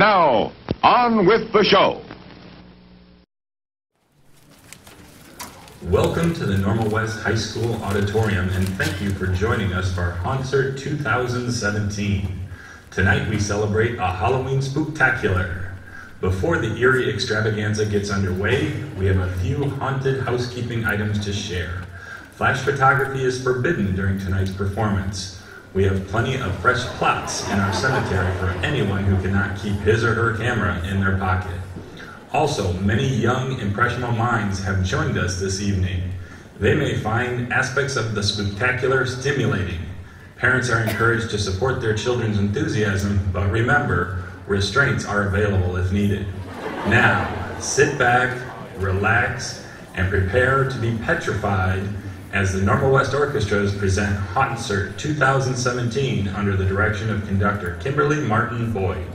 Now, on with the show. Welcome to the Normal West High School Auditorium and thank you for joining us for Hauntcert 2017. Tonight we celebrate a Halloween spooktacular. Before the eerie extravaganza gets underway, we have a few haunted housekeeping items to share. Flash photography is forbidden during tonight's performance. We have plenty of fresh plots in our cemetery for anyone who cannot keep his or her camera in their pocket. Also, many young, impressionable minds have joined us this evening. They may find aspects of the spectacular stimulating. Parents are encouraged to support their children's enthusiasm, but remember, restraints are available if needed. Now, sit back, relax, and prepare to be petrified as the Normal West Orchestras present Hauntcert 2017 under the direction of conductor Kimberly Martin Boyd.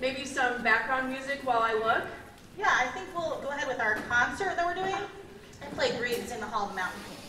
Maybe some background music while I look. Yeah, I think we'll go ahead with our concert that we're doing and play Grieg's in the Hall of the Mountain King.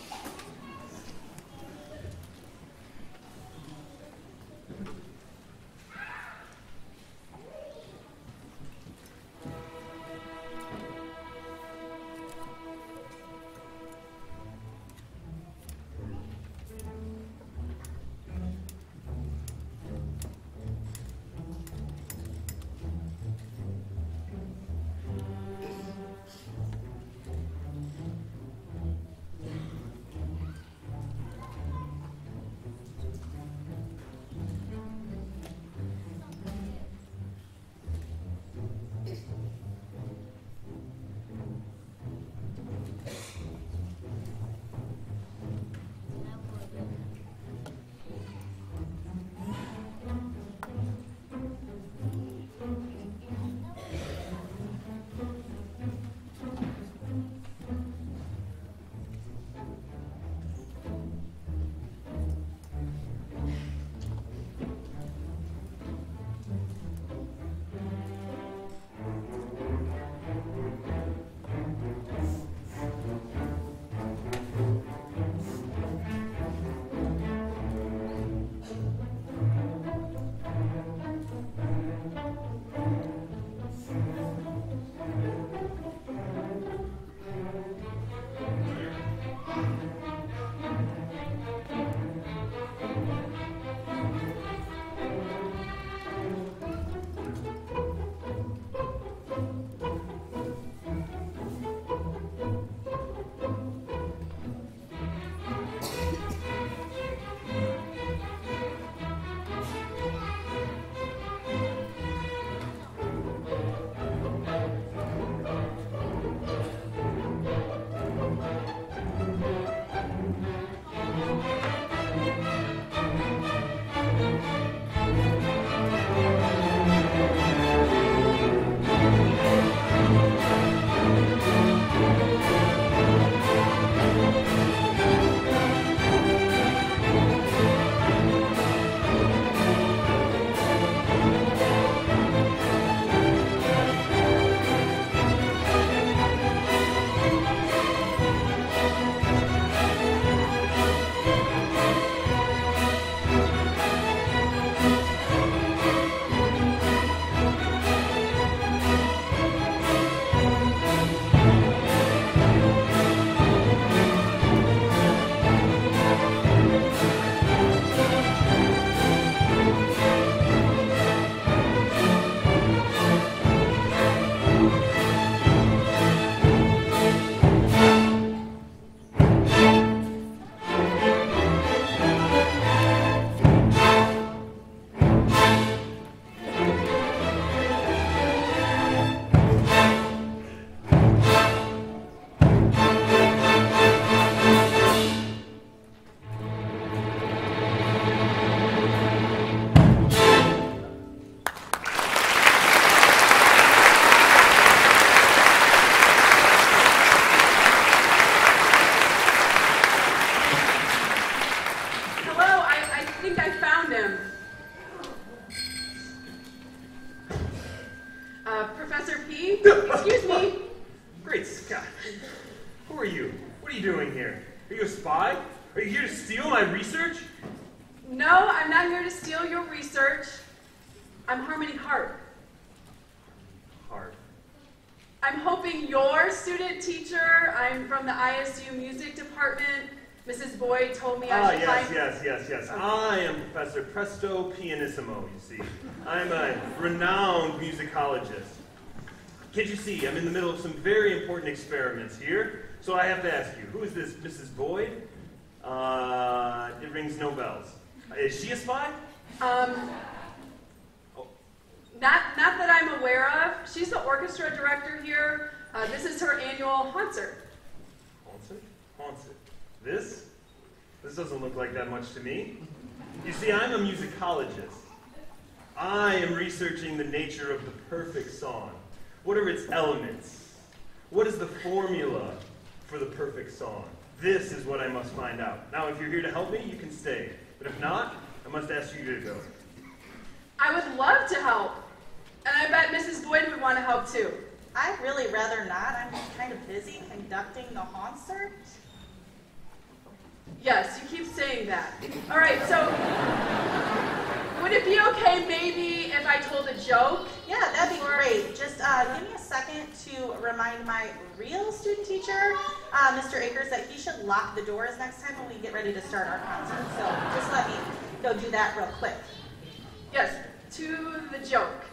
See. I'm a renowned musicologist. Can't you see? I'm in the middle of some very important experiments here. So I have to ask you, who is this Mrs. Boyd? Uh, it rings no bells. Is she a spy? Um, not not that I'm aware of. She's the orchestra director here. Uh, this is her annual concert. Haunted? Haunted. This? This doesn't look like that much to me. You see, I'm a musicologist. I am researching the nature of the perfect song. What are its elements? What is the formula for the perfect song? This is what I must find out. Now, if you're here to help me, you can stay. But if not, I must ask you to go. I would love to help, and I bet Mrs. Boyd would want to help too. I'd really rather not. I'm kind of busy conducting the concert. Yes, you keep saying that. All right, so would it be okay maybe if I told a joke? Yeah, that'd be great. Just uh, give me a second to remind my real student teacher, uh, Mr. Akers, that he should lock the doors next time when we get ready to start our concert. So just let me go do that real quick. Yes, to the joke.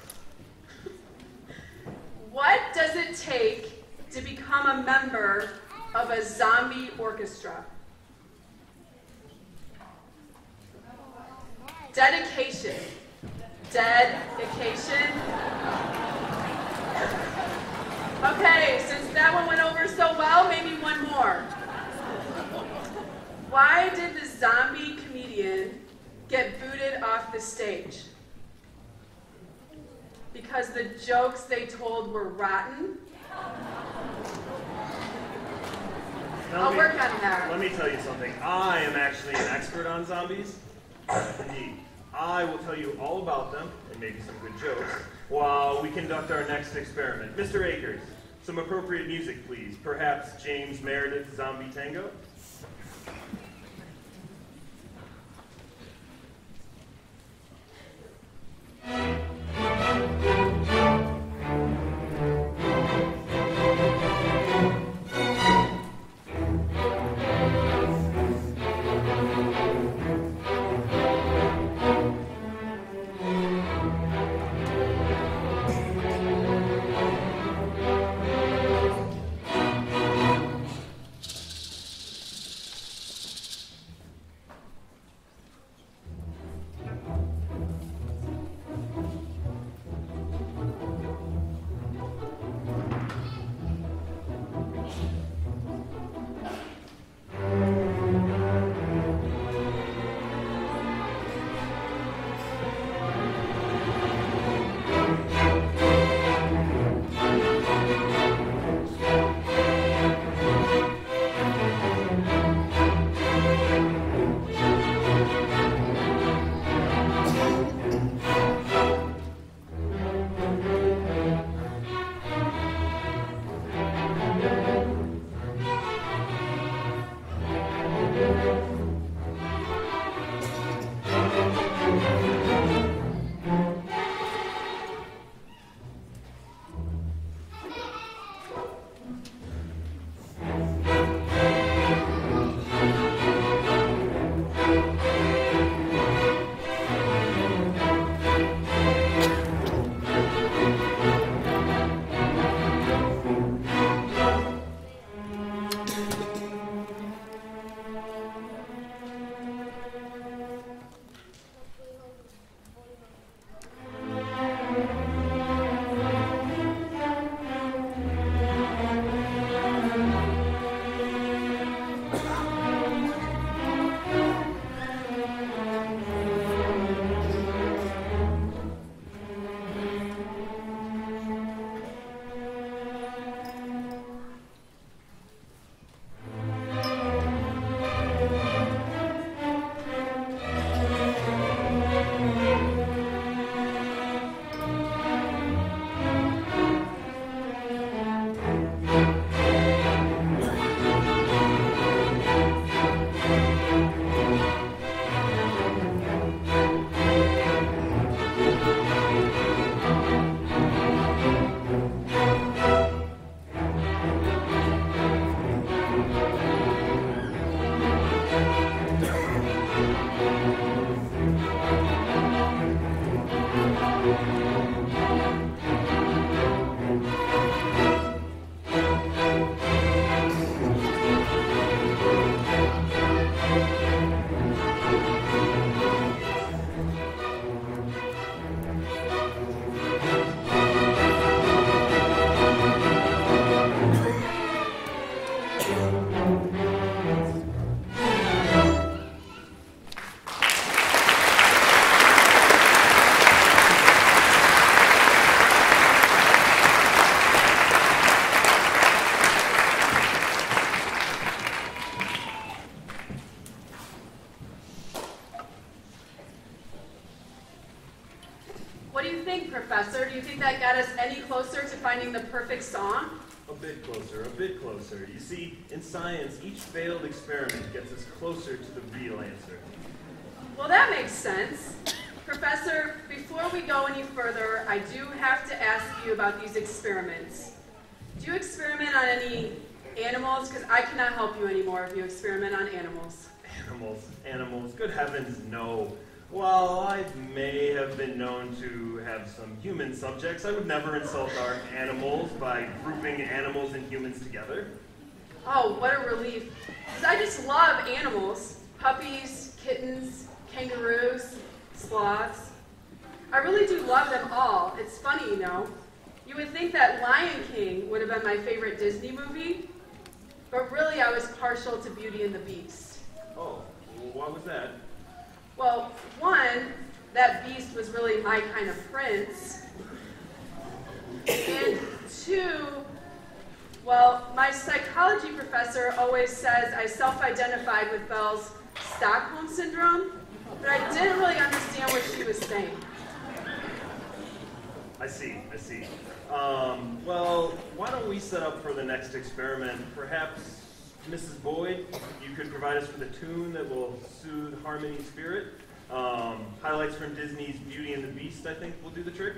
What does it take to become a member of a zombie orchestra? Dedication. Dedication. Okay, since that one went over so well, maybe one more. Why did the zombie comedian get booted off the stage? Because the jokes they told were rotten? Now, I'll let me- work on that. Let me tell you something. I am actually an expert on zombies. Indeed. I will tell you all about them, and maybe some good jokes, while we conduct our next experiment. Mr. Akers, some appropriate music, please. Perhaps James Meredith's Zombie Tango? Finding the perfect song? A bit closer, a bit closer. You see, in science, each failed experiment gets us closer to the real answer. Well, that makes sense. Professor, before we go any further, I do have to ask you about these experiments. Do you experiment on any animals? Because I cannot help you anymore if you experiment on animals. Animals, animals, good heavens, no. While I may have been known to have some human subjects, I would never insult our animals by grouping animals and humans together. Oh, what a relief. 'Cause I just love animals puppies, kittens, kangaroos, sloths. I really do love them all. It's funny, you know. You would think that Lion King would have been my favorite Disney movie, but really I was partial to Beauty and the Beast. Oh, well, why was that? Well, one, that beast was really my kind of prince. And two, well, my psychology professor always says I self identified with Belle's Stockholm syndrome, but I didn't really understand what she was saying. I see, I see. Um, well, why don't we set up for the next experiment? Perhaps, Mrs. Boyd, you could provide us with a tune that will soothe Harmony's spirit. Um, highlights from Disney's Beauty and the Beast, I think, will do the trick.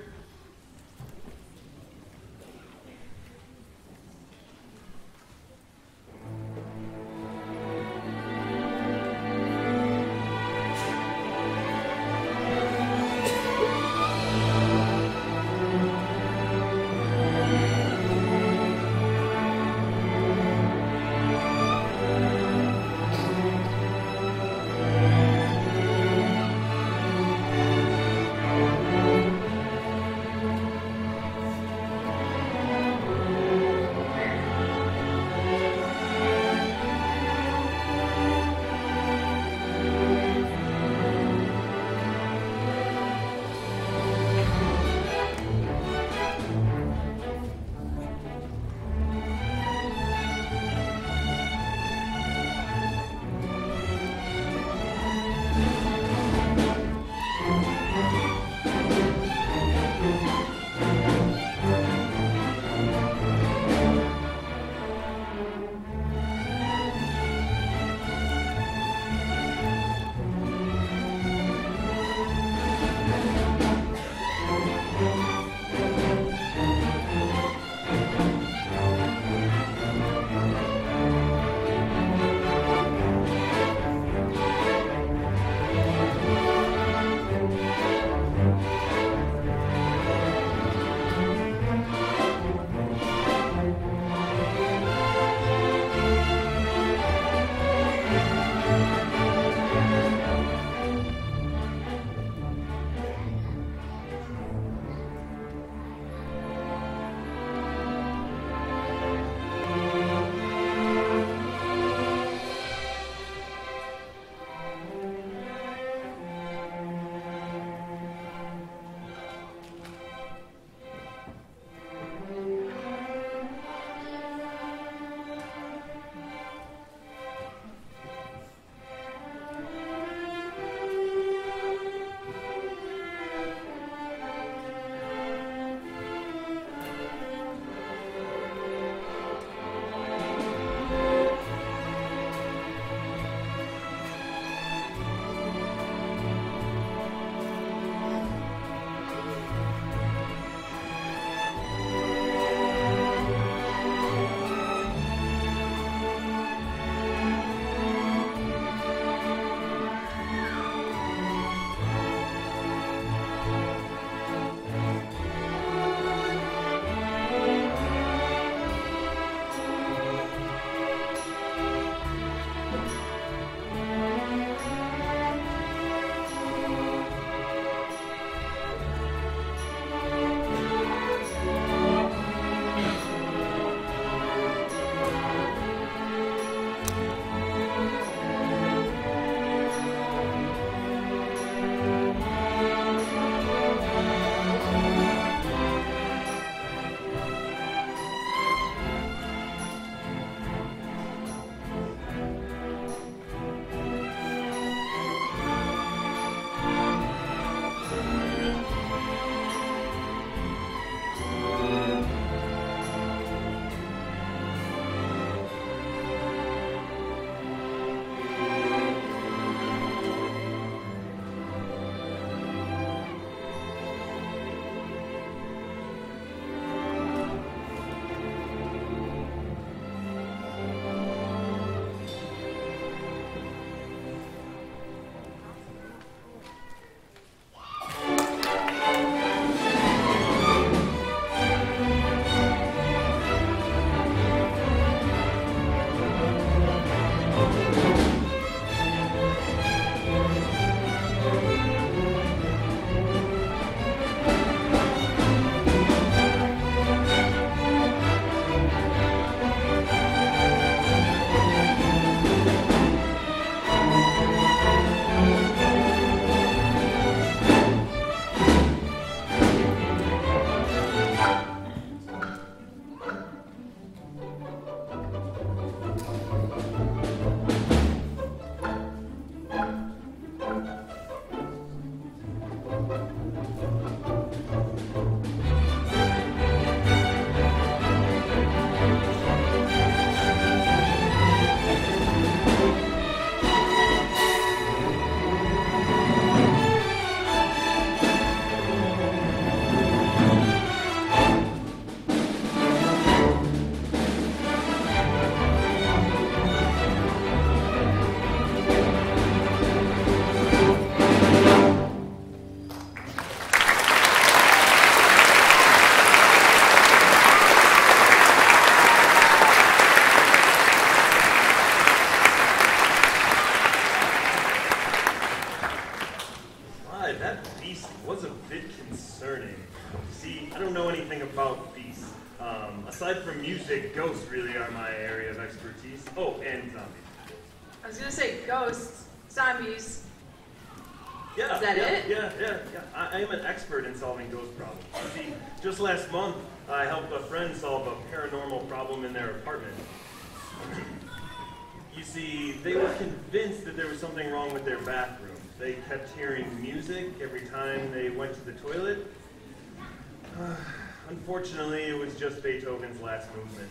Unfortunately, it was just Beethoven's last movement.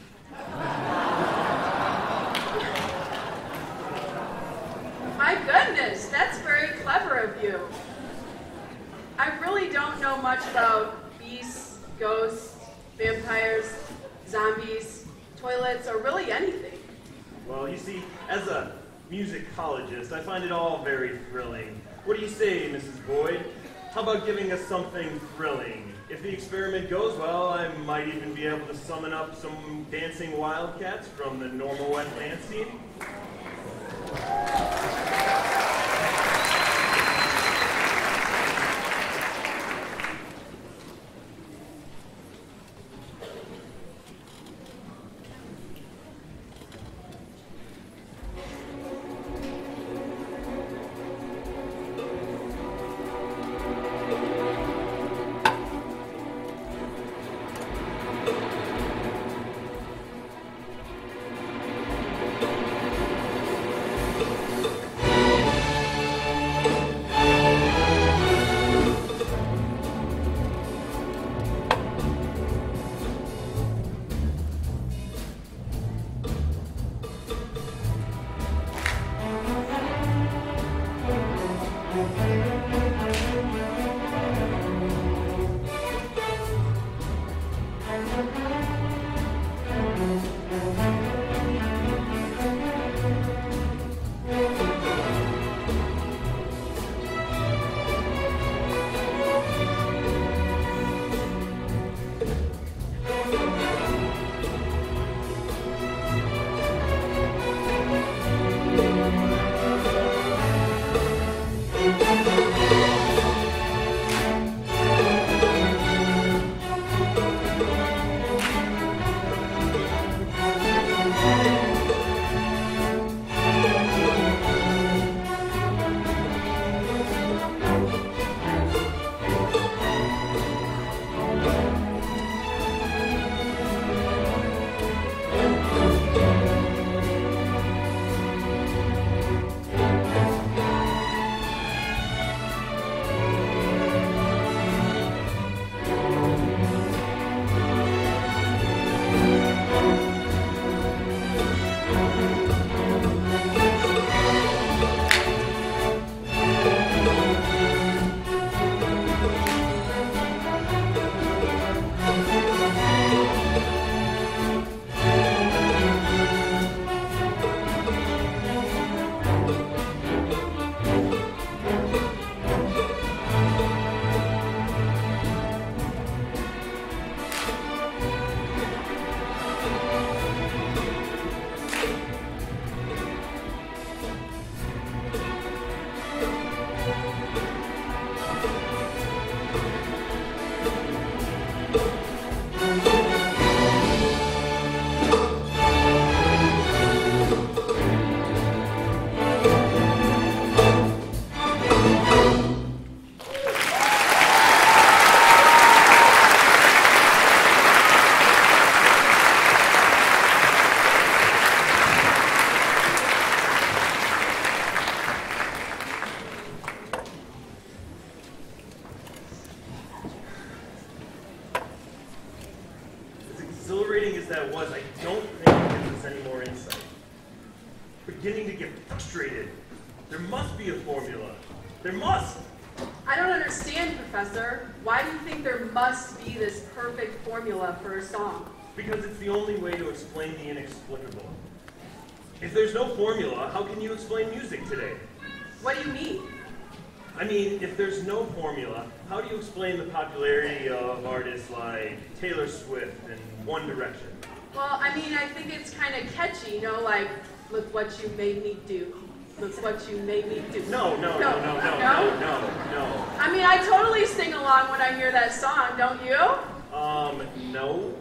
My goodness, that's very clever of you. I really don't know much about beasts, ghosts, vampires, zombies, toilets, or really anything. Well, you see, as a musicologist, I find it all very thrilling. What do you say, Mrs. Boyd? How about giving us something thrilling? If the experiment goes well, I might even be able to summon up some dancing wildcats from the Normal West dance exhilarating as that was, I don't think it gives us any more insight. Beginning to get frustrated. There must be a formula. There must! I don't understand, Professor. Why do you think there must be this perfect formula for a song? Because it's the only way to explain the inexplicable. If there's no formula, how can you explain music today? What do you mean? I mean, if there's no formula, how do you explain the popularity of artists like Taylor Swift and One Direction? Well, I mean, I think it's kind of catchy, you know, like, look what you made me do. That's what you made me do. No, no, no, no, no, no, no, no. I mean, I totally sing along when I hear that song, don't you? Um, no.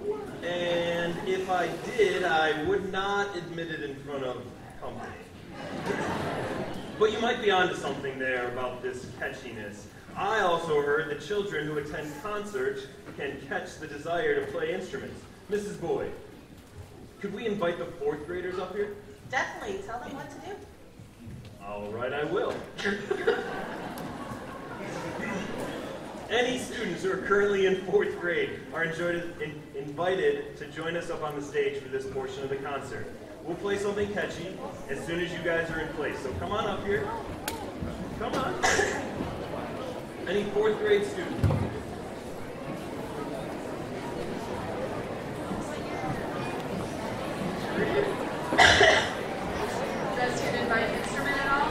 And if I did, I would not admit it in front of company. But you might be onto something there about this catchiness. I also heard that children who attend concerts can catch the desire to play instruments. Mrs. Boyd, could we invite the fourth graders up here? Definitely, tell them what to do. All right, I will. Any students who are currently in fourth grade are enjoyed, in, invited to join us up on the stage for this portion of the concert. We'll play something catchy as soon as you guys are in place. So come on up here. Come on. Any fourth grade students? Does you invite instrument at all?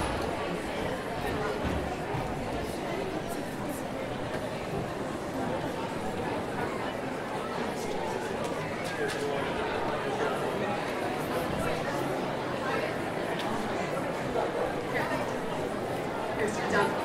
Here. Here, sit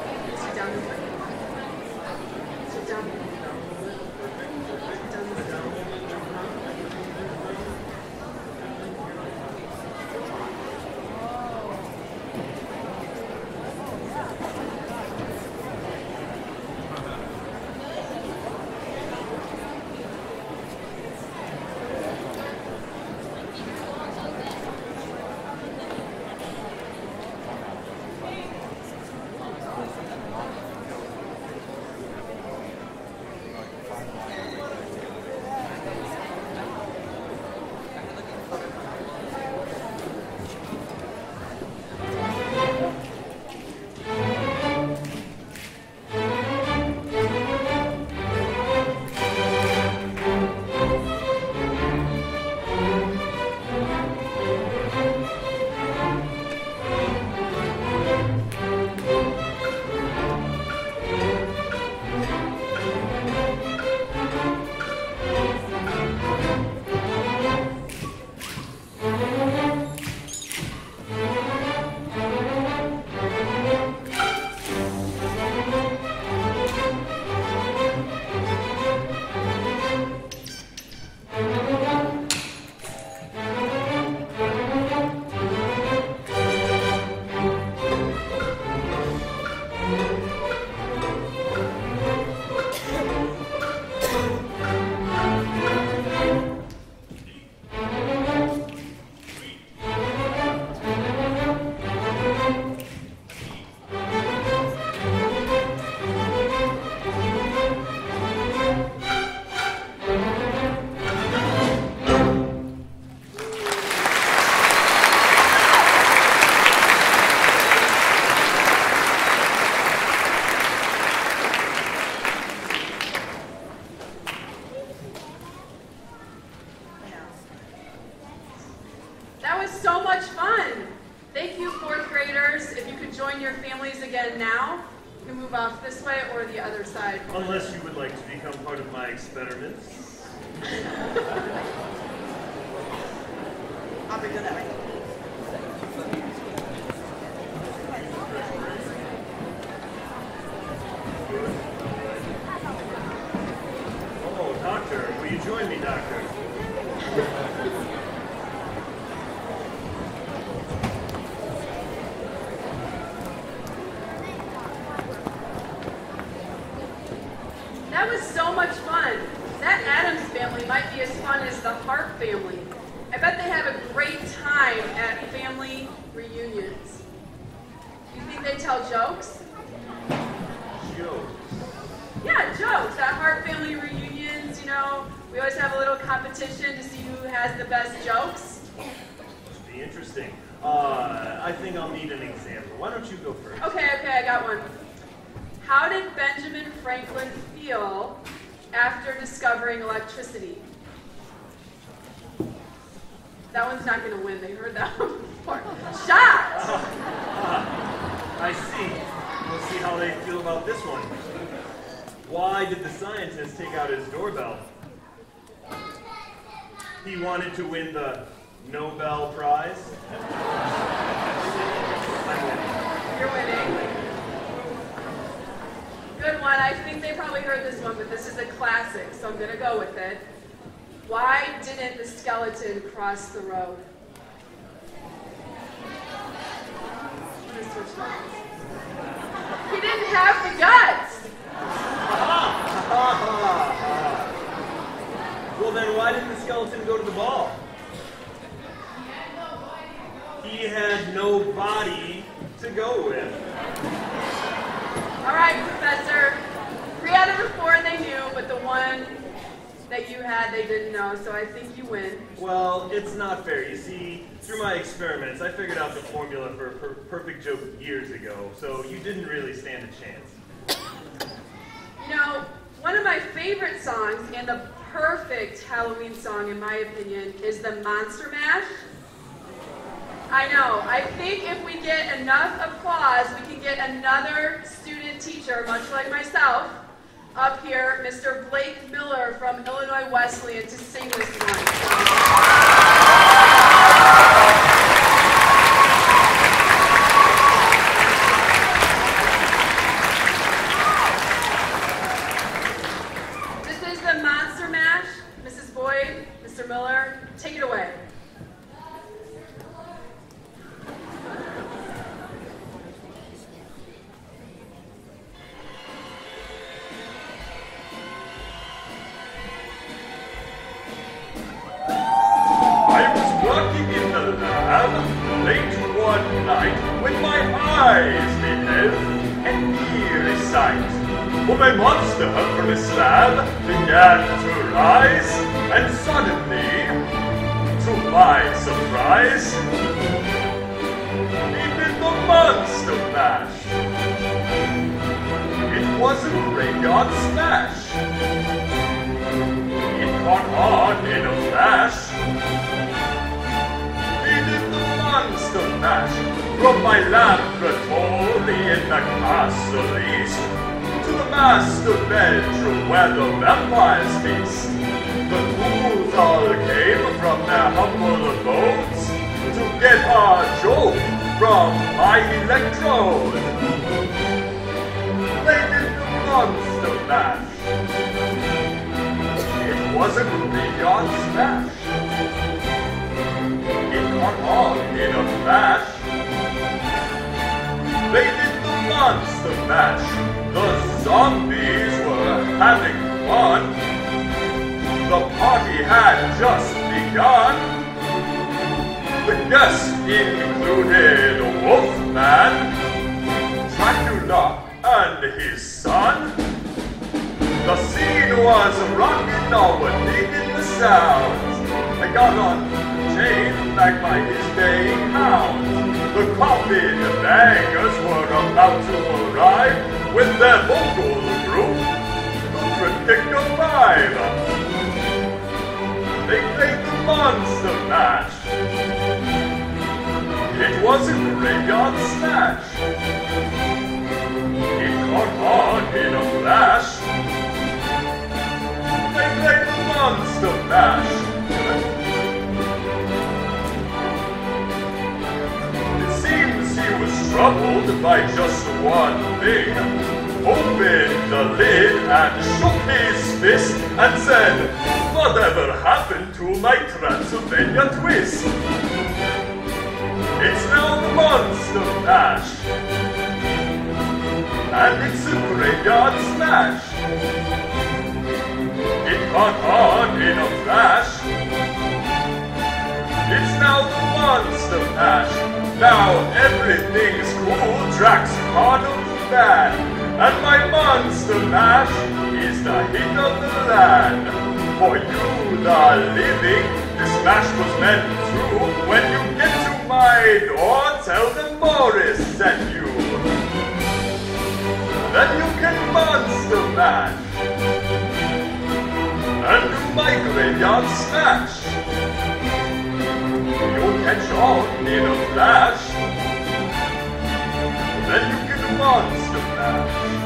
That one's not going to win. They heard that one before. Shocked! I see. We'll see how they feel about this one. Why did the scientist take out his doorbell? He wanted to win the Nobel Prize. You're winning. Good one. I think they probably heard this one, but this is a classic, so I'm going to go with it. Why didn't the skeleton cross the road? I'm gonna switch lines. He didn't have the guts. Well, then why didn't the skeleton go to the ball? He had no body to go with. All right, Professor. Three out of the four they knew, but the one that you had they didn't know, so I think you win. Well, it's not fair. You see, through my experiments, I figured out the formula for a per- perfect joke years ago, so you didn't really stand a chance. You know, one of my favorite songs and the perfect Halloween song, in my opinion, is the Monster Mash. I know. I think if we get enough applause, we can get another student teacher, much like myself, up here, Mr. Blake Miller from Illinois Wesleyan, to sing this one. Bangers were about to arrive with their vocal group, the Predictor Five. They played the Monster Mash. It was a graveyard smash. It caught on in a flash. They played the Monster Mash. Troubled by just one thing. Opened the lid and shook his fist and said, Whatever happened to my Transylvania twist? It's now the Monster Mash. And it's a graveyard smash. It caught on in a flash. It's now the Monster Mash. Now everything's cool. Drax the band. And my Monster Mash is the hit of the land. For you, the living, this mash was meant true. When you get to my door, tell them Boris sent you. Then you can Monster Mash and do my graveyard smash. Catch on in a flash. Then you can monster mash.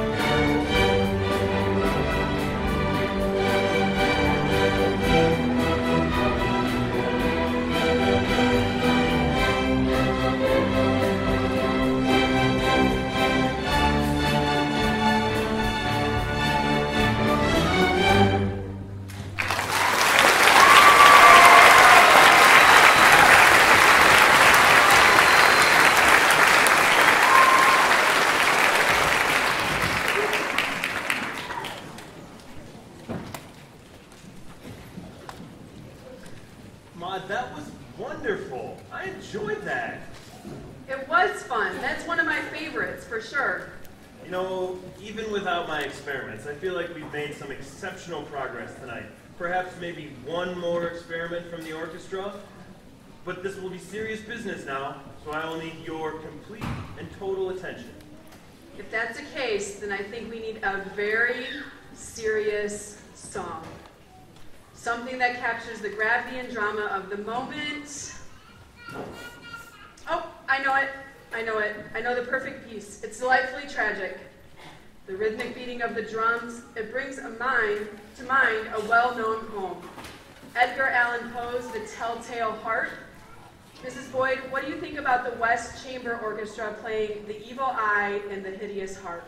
Business now, so I will need your complete and total attention. If that's the case, then I think we need a very serious song. Something that captures the gravity and drama of the moment. Oh, I know it. I know it. I know the perfect piece. It's delightfully tragic. The rhythmic beating of the drums, it brings a mind to mind a well-known poem. Edgar Allan Poe's The Telltale Heart. Mrs. Boyd, what do you think about the West Chamber Orchestra playing The Evil Eye and the Hideous Heart?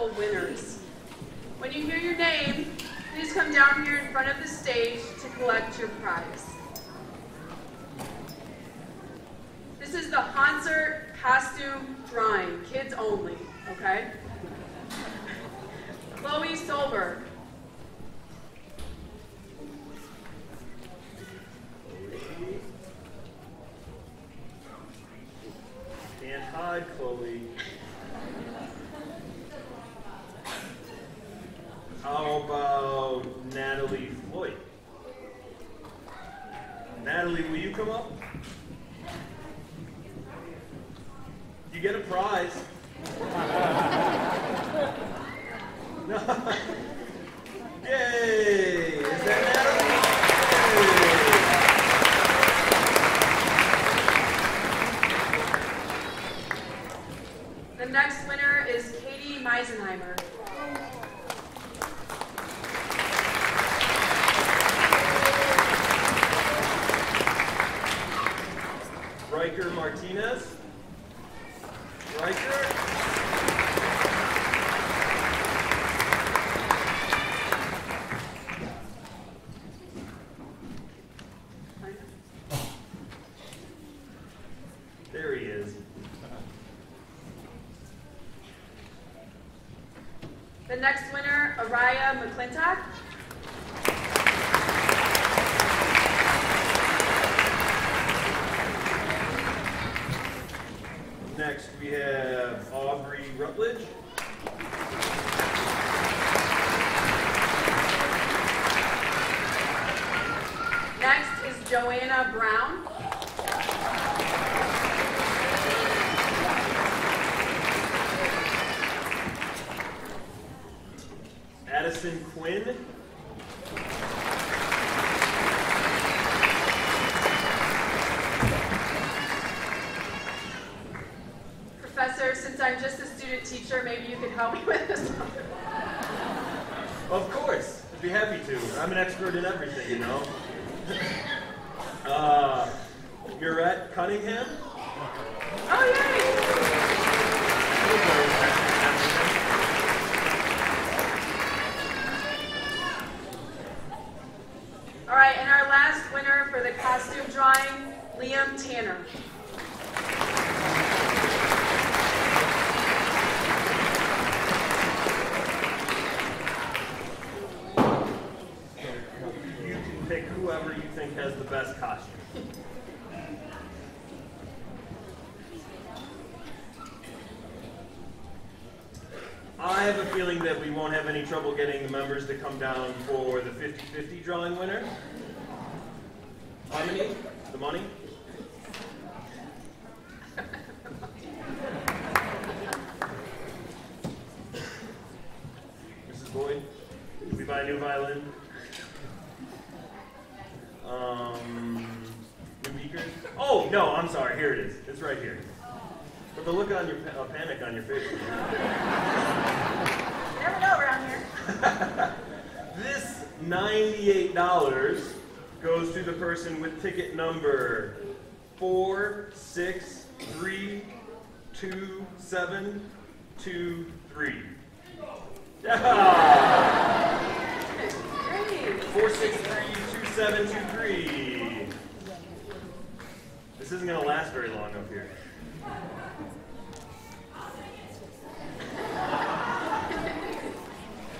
Raffle winners. When you hear your name, please come down here in front of the stage to collect your prize. This is the Hauntcert costume drawing, kids only, okay? Chloe Solberg. Addison Quinn. Professor, since I'm just a student teacher, maybe you could help me with this one. Of course, I'd be happy to. I'm an expert in everything, you know. uh, Murette Cunningham. Oh, yay! All right, and our last winner for the costume drawing, Liam Tanner. You can pick whoever you think has the best costume. I have a feeling that we won't have any trouble getting the members to come down for the 50-50 drawing winner. How many? The money? Mrs. Boyd, did we buy a new violin? Um, new beakers? Oh, no, I'm sorry. Here it is. It's right here. But the look on your pa- uh, panic on your face. You never know around here. This $98 goes to the person with ticket number 46327723. Yeah! Great. 4632723. This isn't going to last very long up here.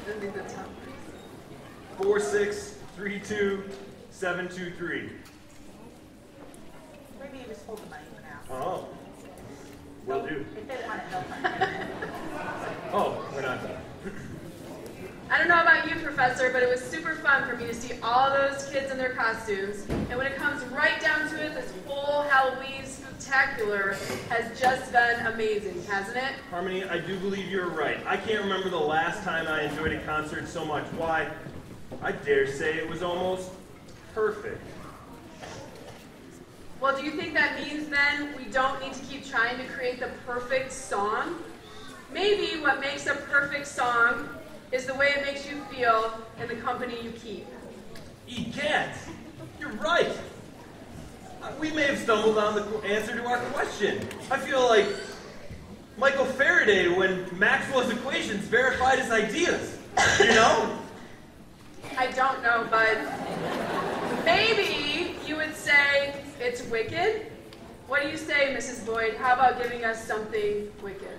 That'd be the top. 4632723. Maybe you just hold the money for now. Oh. Will do. If they want it, they'll find it. Oh, we're not done. I don't know about you, Professor, but it was super fun for me to see all those kids in their costumes. And when it comes right down to it, this whole Halloween Spooktacular has just been amazing, hasn't it? Harmony, I do believe you're right. I can't remember the last time I enjoyed a concert so much. Why, I dare say it was almost perfect. Well, do you think that means then we don't need to keep trying to create the perfect song? Maybe what makes a perfect song is the way it makes you feel in the company you keep. Egad, you're right. Uh, We may have stumbled on the answer to our question. I feel like Michael Faraday when Maxwell's equations verified his ideas. You know? I don't know, but maybe you would say it's wicked. What do you say, Mrs. Boyd? How about giving us something wicked?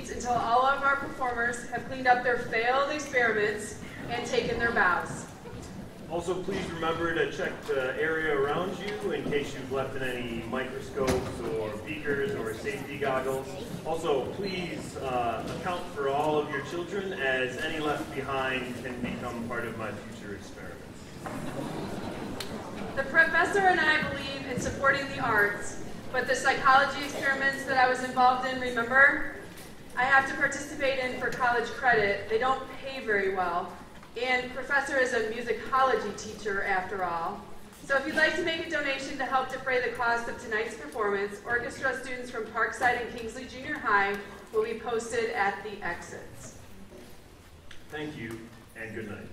Seats until all of our performers have cleaned up their failed experiments and taken their bows. Also, please remember to check the area around you in case you've left in any microscopes or beakers or safety goggles. Also, please uh, account for all of your children as any left behind can become part of my future experiments. The professor and I believe in supporting the arts, but the psychology experiments that I was involved in, remember? I have to participate in for college credit. They don't pay very well. And professor is a musicology teacher after all. So if you'd like to make a donation to help defray the cost of tonight's performance, orchestra students from Parkside and Kingsley Junior High will be posted at the exits. Thank you, and good night.